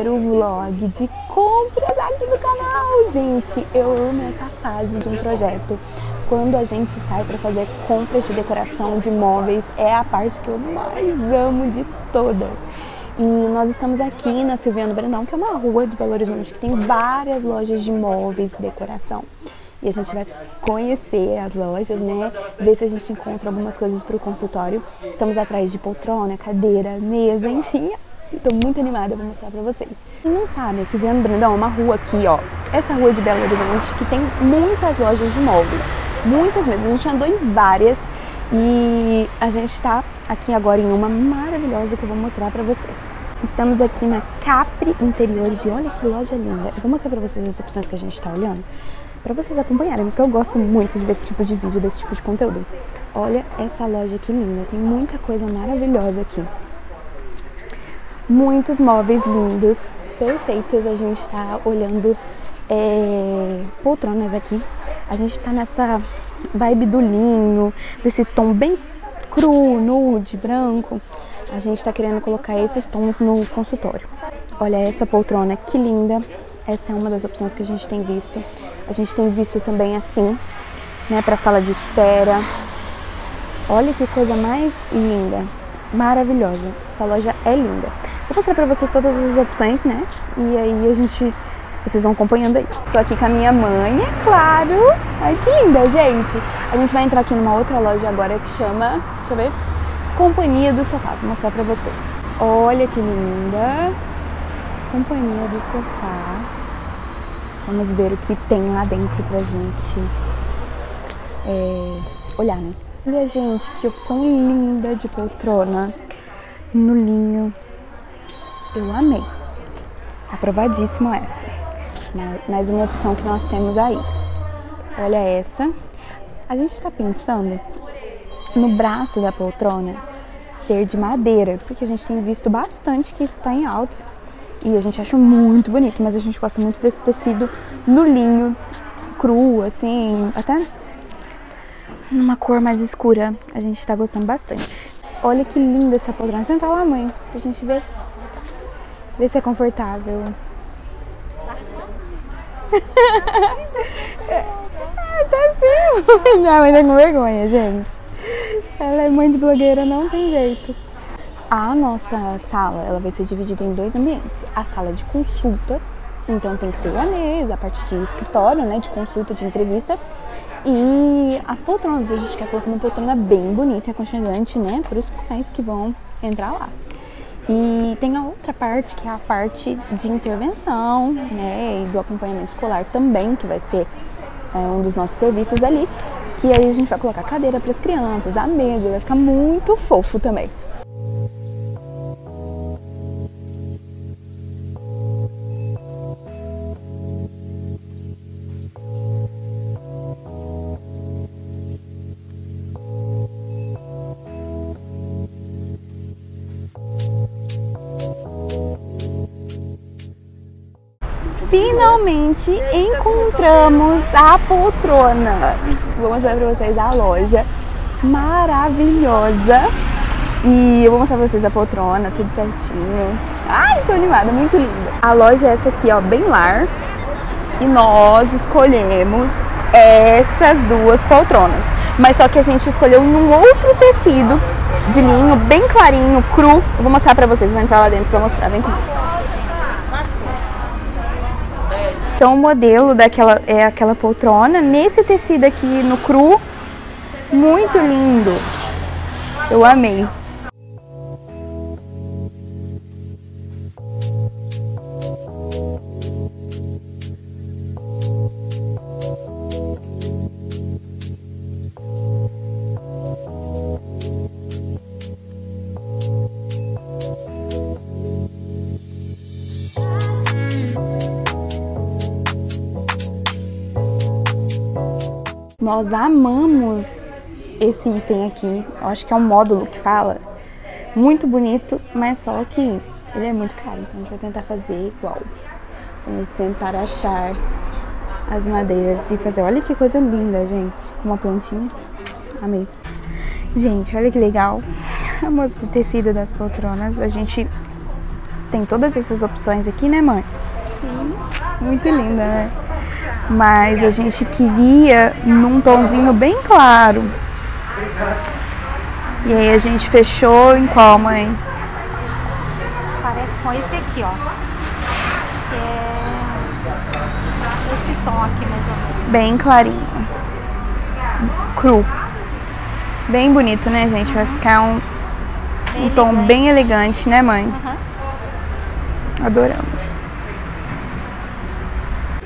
primeiro vlog de compras aqui no canal. Gente, eu amo essa fase de um projeto. Quando a gente sai para fazer compras de decoração de móveis, é a parte que eu mais amo de todas. E nós estamos aqui na Silviano Brandão, que é uma rua de Belo Horizonte que tem várias lojas de móveis e decoração. E a gente vai conhecer as lojas, né? Ver se a gente encontra algumas coisas para o consultório. Estamos atrás de poltrona, cadeira, mesa, enfim. Estou muito animada para mostrar para vocês. Quem não sabe, a Silviano Brandão é uma rua aqui, ó. Essa rua de Belo Horizonte que tem muitas lojas de móveis. Muitas mesmo. A gente andou em várias e a gente está aqui agora em uma maravilhosa que eu vou mostrar para vocês. Estamos aqui na Capri Interiores e olha que loja linda. Eu vou mostrar para vocês as opções que a gente está olhando para vocês acompanharem, porque eu gosto muito de ver esse tipo de vídeo, desse tipo de conteúdo. Olha essa loja que linda, tem muita coisa maravilhosa aqui. Muitos móveis lindos, perfeitos. A gente está olhando é, poltronas aqui. A gente está nessa vibe do linho, desse tom bem cru, nude, branco. A gente está querendo colocar esses tons no consultório. Olha essa poltrona, que linda. Essa é uma das opções que a gente tem visto. A gente tem visto também assim, né, para sala de espera. Olha que coisa mais linda, maravilhosa. Essa loja é linda. Vou mostrar para vocês todas as opções, né? E aí a gente, vocês vão acompanhando aí. Tô aqui com a minha mãe, é claro. Ai que linda, gente. A gente vai entrar aqui numa outra loja agora que chama, deixa eu ver, Companhia do Sofá. Vou mostrar para vocês. Olha que linda. Companhia do Sofá. Vamos ver o que tem lá dentro pra gente é, olhar, né? Olha, gente, que opção linda de poltrona no linho. Eu amei. Aprovadíssimo essa. Mais uma opção que nós temos aí. Olha essa. A gente está pensando no braço da poltrona ser de madeira, porque a gente tem visto bastante que isso está em alta e a gente acha muito bonito, mas a gente gosta muito desse tecido no linho, cru, assim, até numa cor mais escura. A gente tá gostando bastante. Olha que linda essa poltrona. Senta lá, mãe, pra gente ver. Ver se é confortável. ah, tá assim. Minha mãe tá com vergonha, gente. Ela é mãe de blogueira, não tem jeito. A nossa sala ela vai ser dividida em dois ambientes. A sala de consulta, então tem que ter a mesa, a parte de escritório, né, de consulta, de entrevista. E as poltronas, a gente quer colocar uma poltrona bem bonita e aconchegante, né, para os pais que vão entrar lá. E tem a outra parte, que é a parte de intervenção, né, e do acompanhamento escolar também, que vai ser é, um dos nossos serviços ali, que aí a gente vai colocar cadeira para as crianças, a mesa, vai ficar muito fofo também. Finalmente encontramos a poltrona. Vou mostrar pra vocês a loja maravilhosa. E eu vou mostrar pra vocês a poltrona, tudo certinho. Ai, tô animada, muito linda. A loja é essa aqui, ó, bem lar. E nós escolhemos essas duas poltronas. Mas só que a gente escolheu em um outro tecido de linho, bem clarinho, cru. Eu vou mostrar pra vocês, vou entrar lá dentro pra mostrar, vem comigo. Então o modelo daquela é aquela poltrona nesse tecido aqui no cru, muito lindo. Eu amei. Nós amamos esse item aqui. Eu acho que é um módulo que fala. Muito bonito, mas só que ele é muito caro. Então a gente vai tentar fazer igual. Vamos tentar achar as madeiras e fazer. Olha que coisa linda, gente. Com uma plantinha. Amei. Gente, olha que legal. A moça de tecido das poltronas. A gente tem todas essas opções aqui, né, mãe? Sim. Muito linda, né? Mas a gente queria num tomzinho bem claro. E aí a gente fechou em qual, mãe? Parece com esse aqui, ó. Acho que é esse tom aqui, mais ou menos. Bem clarinho. Cru. Bem bonito, né, gente? Vai ficar um, um tom bem elegante, né, mãe? Adoramos.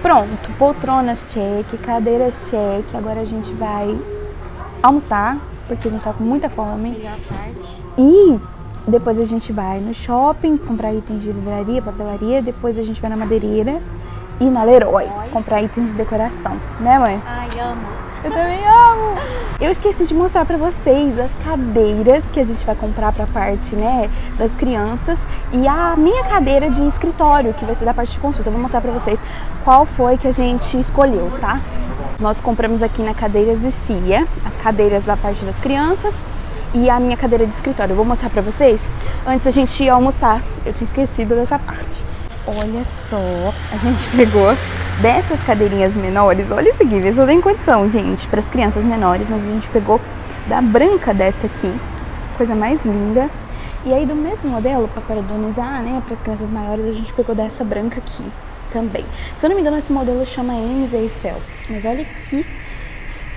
Pronto, poltronas check, cadeiras check. Agora a gente vai almoçar, porque a gente tá com muita fome. E depois a gente vai no shopping comprar itens de livraria, papelaria. Depois a gente vai na madeireira e na Leroy comprar itens de decoração, né, mãe? Ai, amo. Eu também amo. Eu esqueci de mostrar pra vocês as cadeiras que a gente vai comprar pra parte, né, das crianças e a minha cadeira de escritório, que vai ser da parte de consulta. Eu vou mostrar pra vocês qual foi que a gente escolheu, tá? Nós compramos aqui na Cadeiras e Cia, as cadeiras da parte das crianças e a minha cadeira de escritório. Eu vou mostrar pra vocês antes a gente ir almoçar. Eu tinha esquecido dessa parte. Olha só, a gente pegou dessas cadeirinhas menores. Olha isso aqui, vê se eu tenho condição, gente, para as crianças menores. Mas a gente pegou da branca dessa aqui, coisa mais linda. E aí do mesmo modelo, para padronizar, né, para as crianças maiores, a gente pegou dessa branca aqui também. Se eu não me engano, esse modelo chama Ames Eiffel. Mas olha que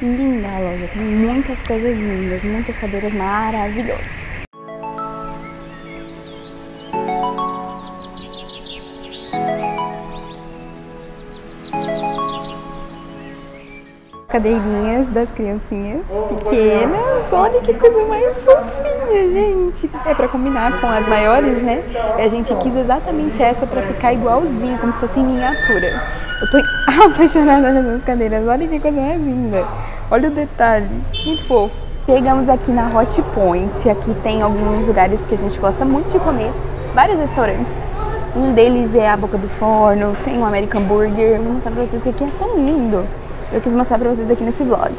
linda a loja, tem muitas coisas lindas, muitas cadeiras maravilhosas. Cadeirinhas das criancinhas pequenas. Olha que coisa mais fofinha, gente. É pra combinar com as maiores, né? E a gente quis exatamente essa pra ficar igualzinha, como se fosse em miniatura. Eu tô apaixonada nessas cadeiras. Olha que coisa mais linda. Olha o detalhe. Muito fofo. Chegamos aqui na Hot Point. Aqui tem alguns lugares que a gente gosta muito de comer. Vários restaurantes. Um deles é a Boca do Forno, tem o American Burger. Vou mostrar pra vocês que aqui é tão lindo. Eu quis mostrar pra vocês aqui nesse vlog.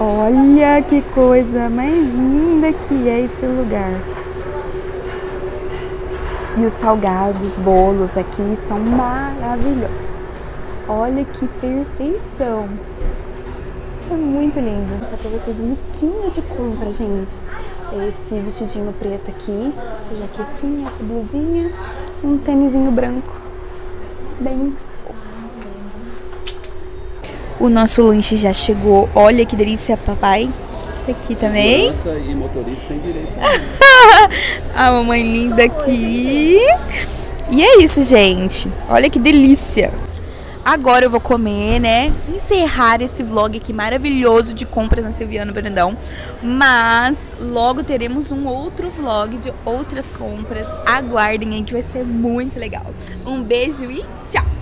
Olha que coisa mais linda que é esse lugar. E os salgados, bolos aqui são maravilhosos. Olha que perfeição. É muito lindo. Vou mostrar pra vocês um lookinho de compra, gente. Esse vestidinho preto aqui, essa jaquetinha, essa blusinha, um tênisinho branco. Bem. O nosso lanche já chegou. Olha que delícia, papai. Tá aqui também. Criança e motorista tem direito. A mamãe linda aqui. E é isso, gente. Olha que delícia. Agora eu vou comer, né? Encerrar esse vlog aqui maravilhoso de compras na Silviano Brandão. Mas logo teremos um outro vlog de outras compras. Aguardem aí que vai ser muito legal. Um beijo e tchau!